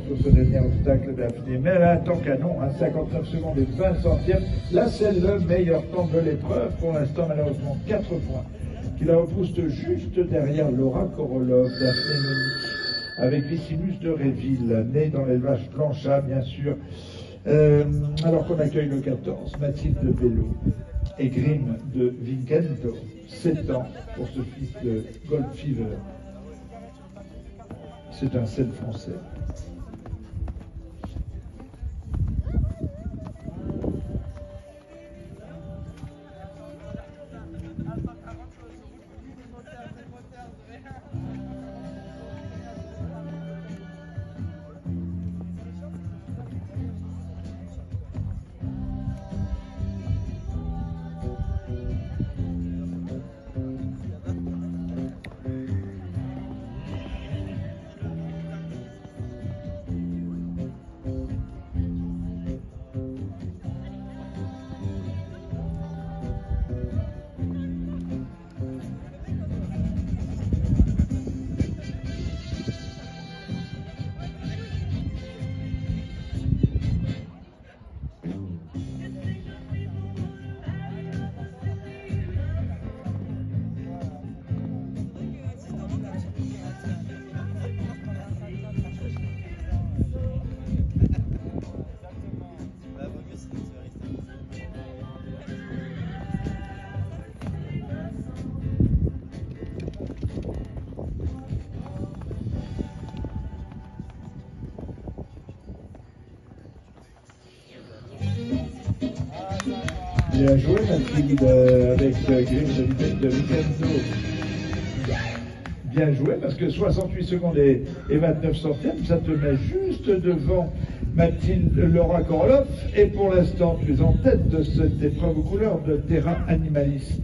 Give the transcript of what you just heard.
sur ce dernier obstacle Daphné. Mais un temps canon, à 59 secondes et 20 centièmes. Là, c'est le meilleur temps de l'épreuve. Pour l'instant, malheureusement, 4 points. Qui la repousse juste derrière Laura Korolov, Daphné avec Vissimus de Réville, né dans l'élevage Planchat, bien sûr. Euh, alors qu'on accueille le 14, Mathilde de Bello et Grimm de Vincento, 7 ans pour ce fils de Gold Fever. C'est un sel français. Bien joué, Mathilde, avec euh, Grimm de Vincenzo. Bien joué, parce que 68 secondes et, 29 centièmes, ça te met juste devant Mathilde Laura Koroloff. Et pour l'instant, tu es en tête de cette épreuve aux couleurs de terrain animaliste.